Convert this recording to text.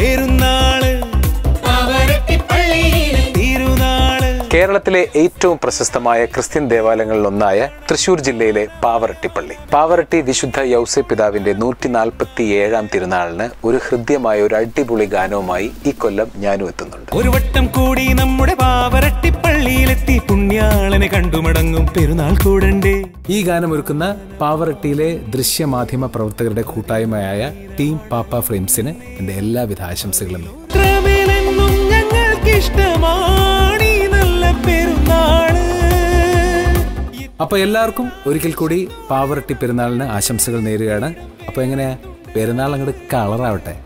പെരുന്നാൾ. കേരളത്തിലെ ഏറ്റവും പ്രശസ്തമായ ക്രിസ്ത്യൻ ദേവാലയങ്ങളിലൊന്നായ തൃശൂർ ജില്ലയിലെ പാവറട്ടിപ്പള്ളി പാവറട്ടി വിശുദ്ധ യൗസെ പിതാവിന്റെ നൂറ്റി നാൽപ്പത്തി ഏഴാം തിരുനാളിന് ഒരു ഹൃദ്യമായ ഒരു അടിപൊളി ഗാനവുമായി ഈ കൊല്ലം ഞാനും എത്തുന്നുണ്ട്. ഒരു വട്ടം കൂടി നമ്മുടെ പാവരട്ടിപ്പള്ളിയിലെത്തി പുണ്യാളനെ കണ്ടുമടങ്ങും പെരുന്നാൾ കൂടണ്ടേ. ഈ ഗാനം ഒരുക്കുന്ന പാവറട്ടിയിലെ ദൃശ്യമാധ്യമ പ്രവർത്തകരുടെ കൂട്ടായ്മയായ ടീം പാപ്പ ഫ്രെയിംസിന് എന്റെ എല്ലാവിധ ആശംസകളും. അപ്പൊ എല്ലാവർക്കും ഒരിക്കൽ കൂടി പാവറട്ടി പെരുന്നാളിന് ആശംസകൾ നേരുകയാണ്. അപ്പൊ എങ്ങനെയാ? പെരുന്നാൾ അങ്ങോട്ട് കളറാവട്ടെ.